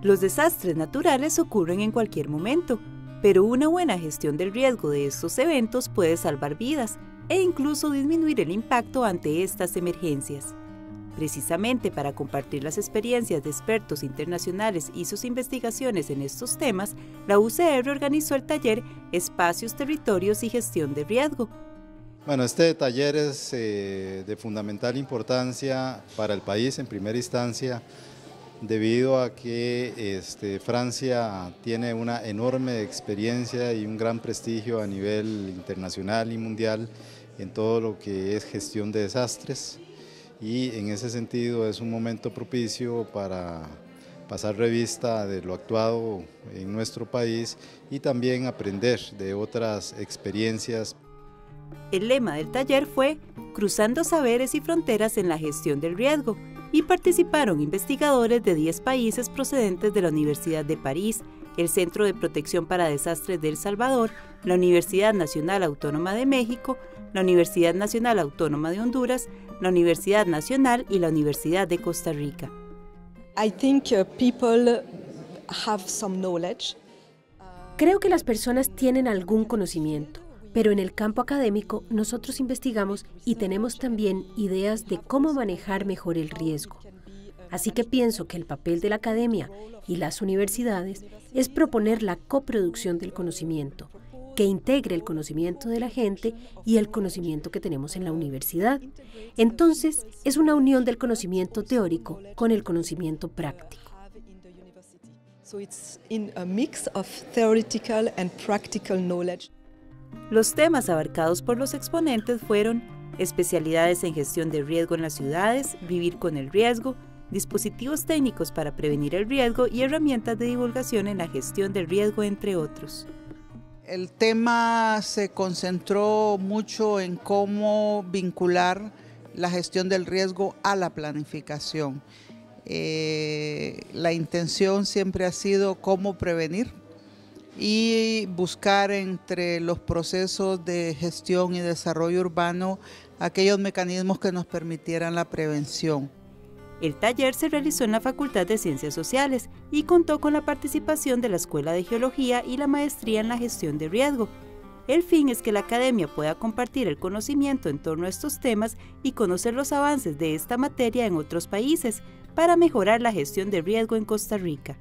Los desastres naturales ocurren en cualquier momento, pero una buena gestión del riesgo de estos eventos puede salvar vidas e incluso disminuir el impacto ante estas emergencias. Precisamente para compartir las experiencias de expertos internacionales y sus investigaciones en estos temas, la UCR organizó el taller Espacios, Territorios y Gestión de Riesgo. Bueno, este taller es eh, de fundamental importancia para el país en primera instancia debido a que este, Francia tiene una enorme experiencia y un gran prestigio a nivel internacional y mundial en todo lo que es gestión de desastres y en ese sentido es un momento propicio para pasar revista de lo actuado en nuestro país y también aprender de otras experiencias. El lema del taller fue Cruzando saberes y fronteras en la gestión del riesgo, y participaron investigadores de 10 países procedentes de la Universidad de París, el Centro de Protección para Desastres de El Salvador, la Universidad Nacional Autónoma de México, la Universidad Nacional Autónoma de Honduras, la Universidad Nacional y la Universidad de Costa Rica. Creo que las personas tienen algún conocimiento. Pero en el campo académico nosotros investigamos y tenemos también ideas de cómo manejar mejor el riesgo. Así que pienso que el papel de la academia y las universidades es proponer la coproducción del conocimiento, que integre el conocimiento de la gente y el conocimiento que tenemos en la universidad. Entonces, es una unión del conocimiento teórico con el conocimiento práctico. Los temas abarcados por los exponentes fueron especialidades en gestión de riesgo en las ciudades, vivir con el riesgo, dispositivos técnicos para prevenir el riesgo y herramientas de divulgación en la gestión del riesgo, entre otros. El tema se concentró mucho en cómo vincular la gestión del riesgo a la planificación. Eh, la intención siempre ha sido cómo prevenir y buscar entre los procesos de gestión y desarrollo urbano aquellos mecanismos que nos permitieran la prevención. El taller se realizó en la Facultad de Ciencias Sociales y contó con la participación de la Escuela de Geología y la Maestría en la Gestión de Riesgo. El fin es que la academia pueda compartir el conocimiento en torno a estos temas y conocer los avances de esta materia en otros países para mejorar la gestión de riesgo en Costa Rica.